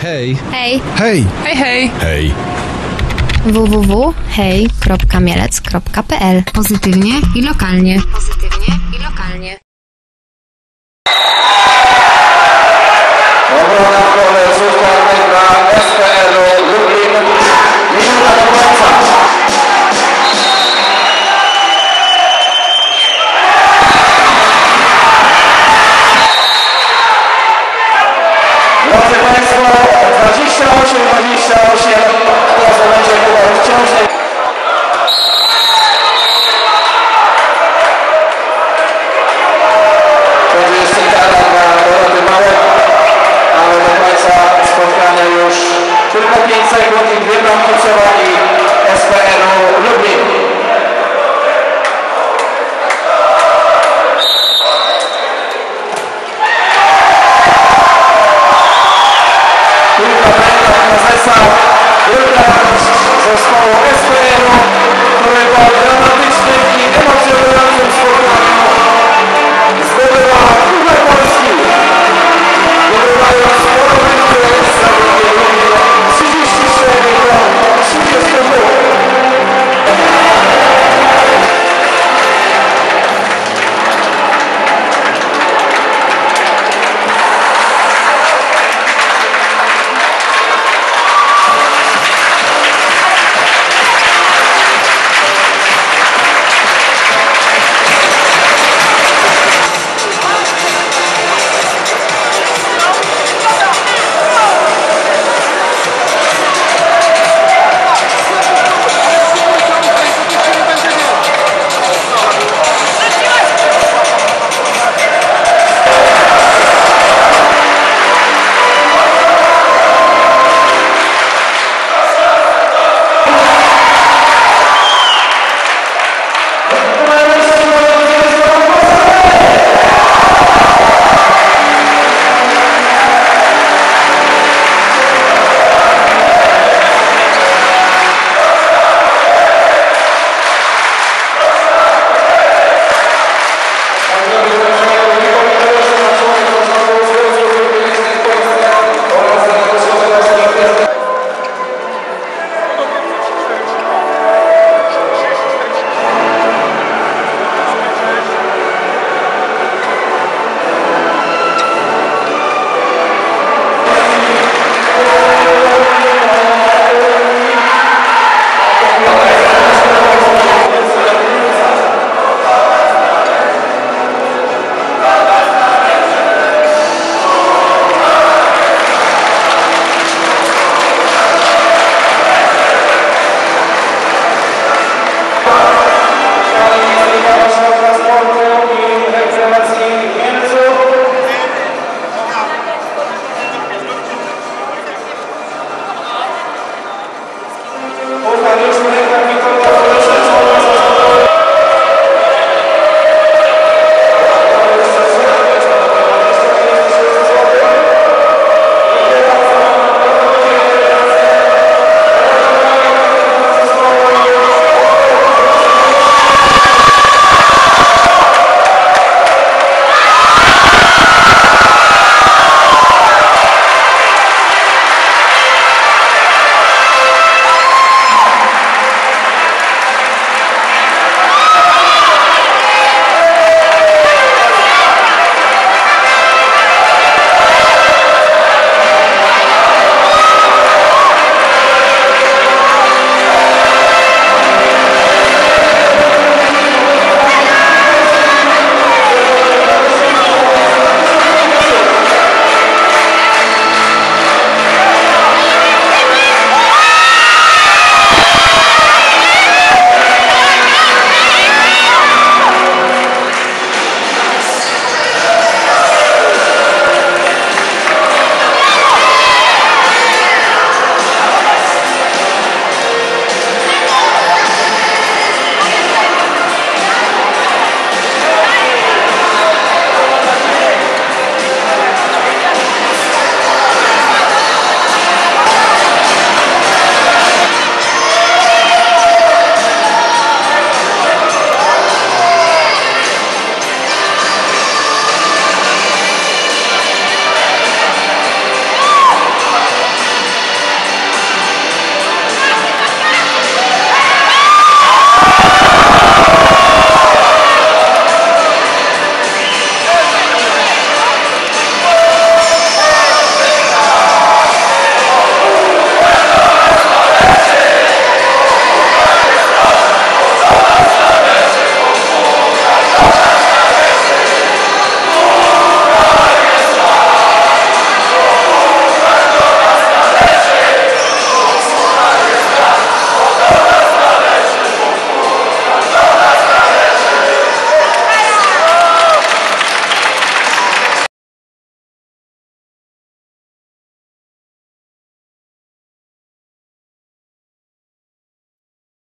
Hej, Hej, Hej! Hej, hej! Hej! www.hej.mielec.pl Pozytywnie i lokalnie. Pozytywnie i lokalnie.